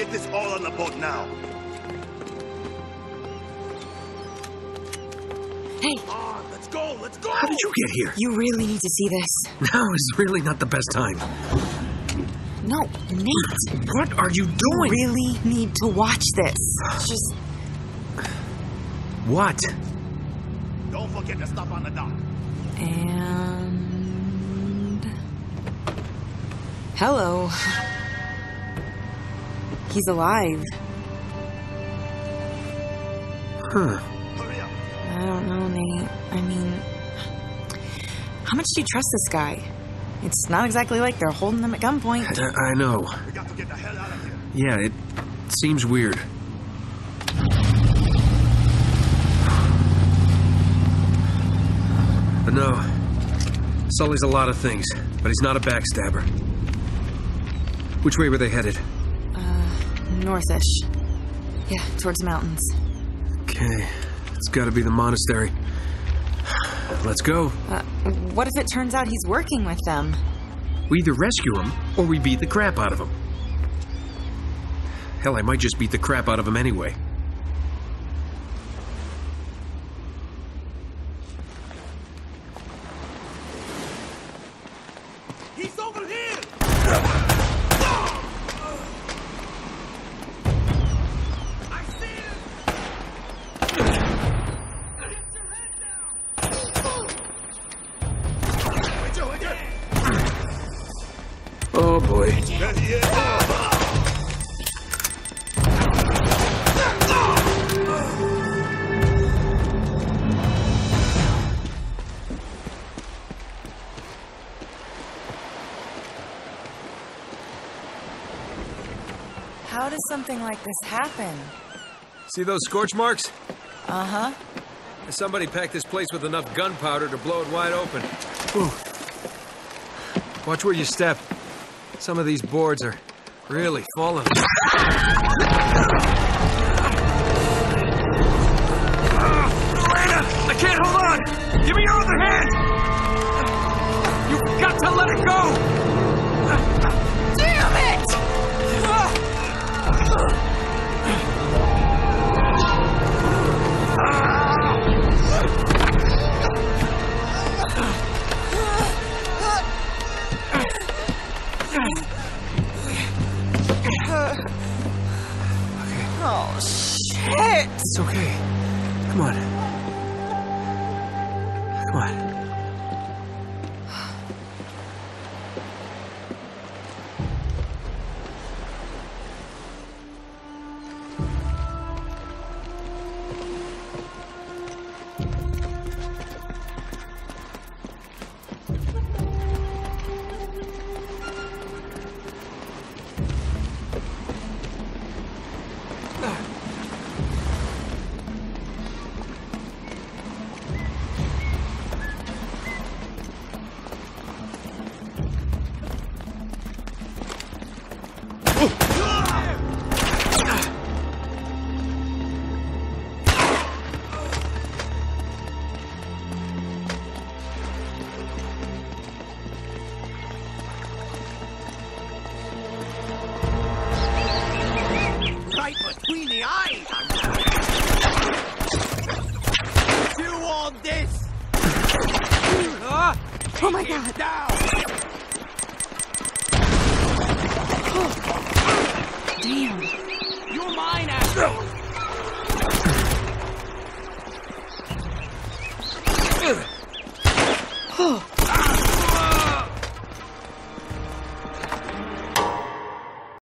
Get this all on the boat now. Hey, On, let's go, let's go! How did you get here? you really need to see this. Now is really not the best time. No, Nate. What are you doing? You doing? really need to watch this. Just What? Don't forget to stop on the dock. and hello. He's alive. Huh. I don't know, Nate. I mean, how much do you trust this guy? It's not exactly like they're holding him at gunpoint. I, I know. We got to get the hell out of here. Yeah, it seems weird. But no, Sully's a lot of things, but he's not a backstabber. Which way were they headed? Northish. Yeah, towards the mountains. Okay, it's gotta be the monastery. Let's go. Uh, what if it turns out he's working with them? We either rescue him or we beat the crap out of him. Hell, I might just beat the crap out of him anyway. Oh boy. There he is. How does something like this happen? See those scorch marks? Uh huh. Somebody packed this place with enough gunpowder to blow it wide open. Ooh. Watch where you step. Some of these boards are really falling. I can't hold on! Give me your Come on. Come on. Oh